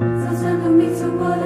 早餐和命走过的